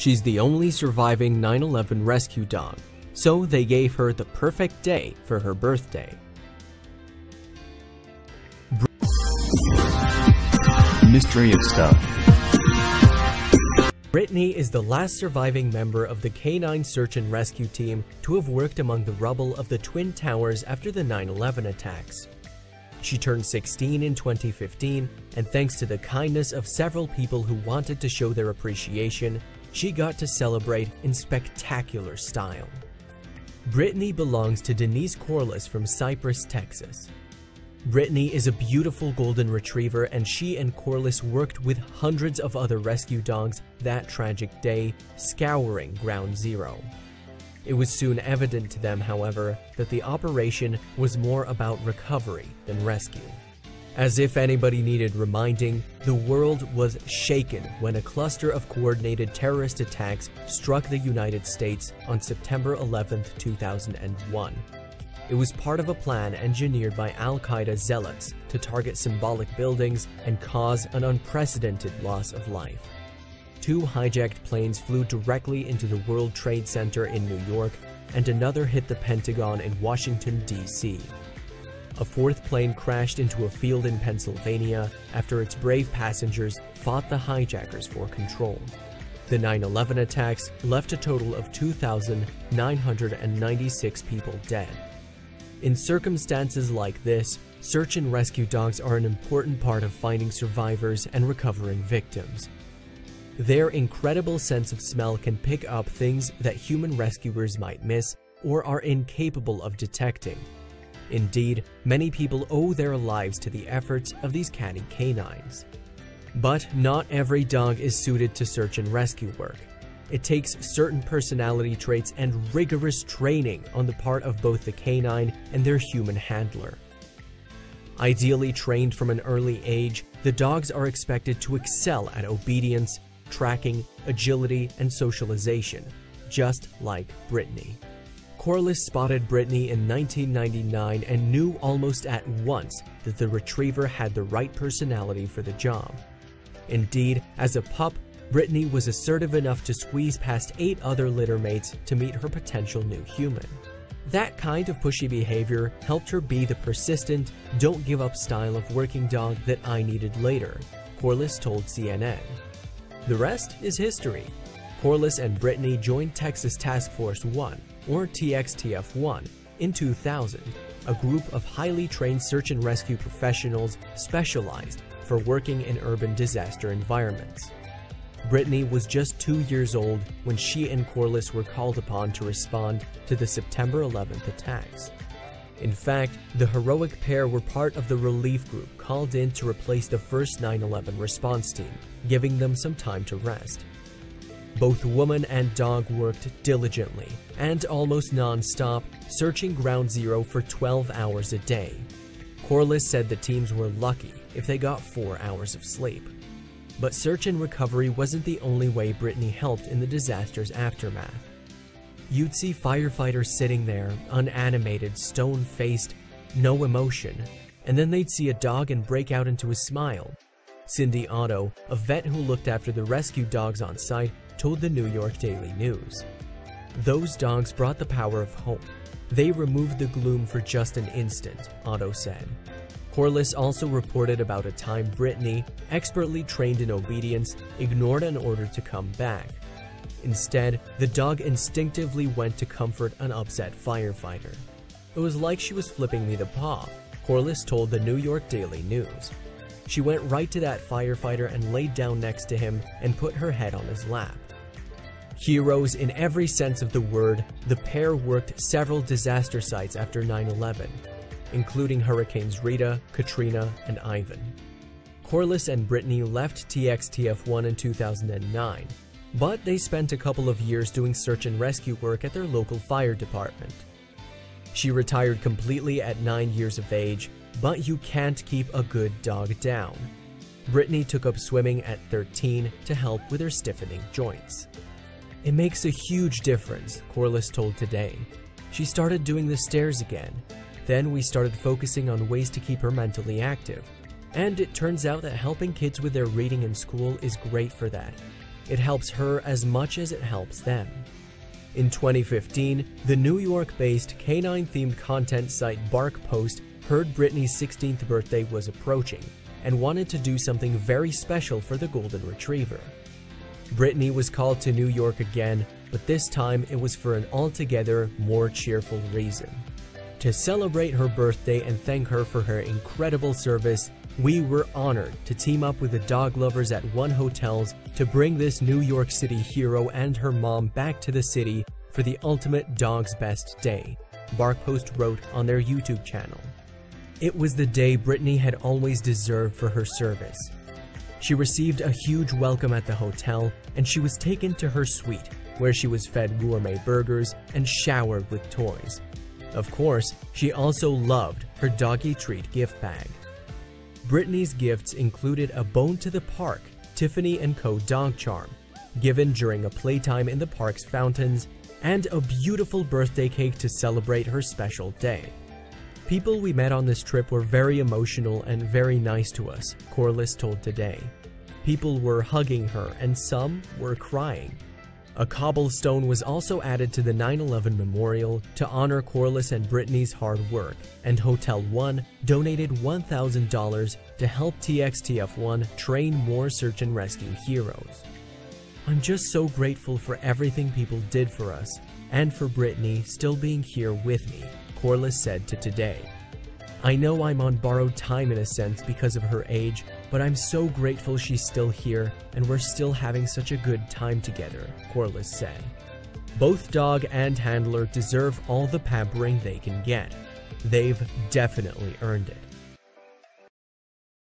She's the only surviving 9 11 rescue dog, so they gave her the perfect day for her birthday. Mystery of Stuff. Bretagne is the last surviving member of the K9 search and rescue team to have worked among the rubble of the Twin Towers after the 9 11 attacks. She turned 16 in 2015, and thanks to the kindness of several people who wanted to show their appreciation, she got to celebrate in spectacular style. Bretagne belongs to Denise Corliss from Cypress, Texas. Bretagne is a beautiful golden retriever, and she and Corliss worked with hundreds of other rescue dogs that tragic day, scouring Ground Zero. It was soon evident to them, however, that the operation was more about recovery than rescue. As if anybody needed reminding, the world was shaken when a cluster of coordinated terrorist attacks struck the United States on September 11, 2001. It was part of a plan engineered by Al Qaeda zealots to target symbolic buildings and cause an unprecedented loss of life. Two hijacked planes flew directly into the World Trade Center in New York, and another hit the Pentagon in Washington, D.C. A fourth plane crashed into a field in Pennsylvania after its brave passengers fought the hijackers for control. The 9 11 attacks left a total of 2,996 people dead. In circumstances like this, search and rescue dogs are an important part of finding survivors and recovering victims. Their incredible sense of smell can pick up things that human rescuers might miss or are incapable of detecting. Indeed, many people owe their lives to the efforts of these canny canines. But not every dog is suited to search and rescue work. It takes certain personality traits and rigorous training on the part of both the canine and their human handler. Ideally trained from an early age, the dogs are expected to excel at obedience, tracking, agility, and socialization, just like Bretagne. Corliss spotted Bretagne in 1999 and knew almost at once that the retriever had the right personality for the job. Indeed, as a pup, Bretagne was assertive enough to squeeze past eight other littermates to meet her potential new human. That kind of pushy behavior helped her be the persistent, don't give up style of working dog that I needed later, Corliss told CNN. The rest is history. Corliss and Bretagne joined Texas Task Force 1, or TXTF 1, in 2000, a group of highly trained search and rescue professionals specialized for working in urban disaster environments. Bretagne was just two years old when she and Corliss were called upon to respond to the September 11th attacks. In fact, the heroic pair were part of the relief group called in to replace the first 9 11 response team, giving them some time to rest. Both woman and dog worked diligently and almost non stop, searching Ground Zero for 12 hours a day. Corliss said the teams were lucky if they got four hours of sleep. But search and recovery wasn't the only way Bretagne helped in the disaster's aftermath. You'd see firefighters sitting there, unanimated, stone faced, no emotion, and then they'd see a dog and break out into a smile. Cindy Otto, a vet who looked after the rescue dogs on site, told the New York Daily News. Those dogs brought the power of hope. They removed the gloom for just an instant, Otto said. Corliss also reported about a time Bretagne, expertly trained in obedience, ignored an order to come back. Instead, the dog instinctively went to comfort an upset firefighter. It was like she was flipping me the paw, Corliss told the New York Daily News. She went right to that firefighter and laid down next to him and put her head on his lap. Heroes in every sense of the word, the pair worked several disaster sites after 9 11, including Hurricanes Rita, Katrina, and Ivan. Corliss and Bretagne left TXTF1 in 2009, but they spent a couple of years doing search and rescue work at their local fire department. She retired completely at 9 years of age, but you can't keep a good dog down. Bretagne took up swimming at 13 to help with her stiffening joints. It makes a huge difference, Corliss told Today. She started doing the stairs again, then we started focusing on ways to keep her mentally active. And it turns out that helping kids with their reading in school is great for that. it helps her as much as it helps them. In 2015, the New York based canine themed content site BarkPost heard Bretagne's 16th birthday was approaching and wanted to do something very special for the Golden Retriever. Bretagne was called to New York again, but this time it was for an altogether more cheerful reason. To celebrate her birthday and thank her for her incredible service, we were honored to team up with the dog lovers at One Hotels to bring this New York City hero and her mom back to the city for the ultimate dog's best day, BarkPost wrote on their YouTube channel. It was the day Bretagne had always deserved for her service. She received a huge welcome at the hotel and she was taken to her suite, where she was fed gourmet burgers and showered with toys. Of course, she also loved her doggy treat gift bag. Bretagne's gifts included a Bone to the Park Tiffany & Co. dog charm, given during a playtime in the park's fountains, and a beautiful birthday cake to celebrate her special day. People we met on this trip were very emotional and very nice to us, Corliss told Today. People were hugging her and some were crying. A cobblestone was also added to the 9-11 memorial to honor Corliss and Bretagne's hard work, and Hotel One donated $1,000 to help TXTF1 train more search and rescue heroes. I'm just so grateful for everything people did for us, and for Bretagne still being here with me, Corliss said to Today. I know I'm on borrowed time in a sense because of her age, but I'm so grateful she's still here and we're still having such a good time together, Corliss said. Both dog and handler deserve all the pampering they can get. They've definitely earned it.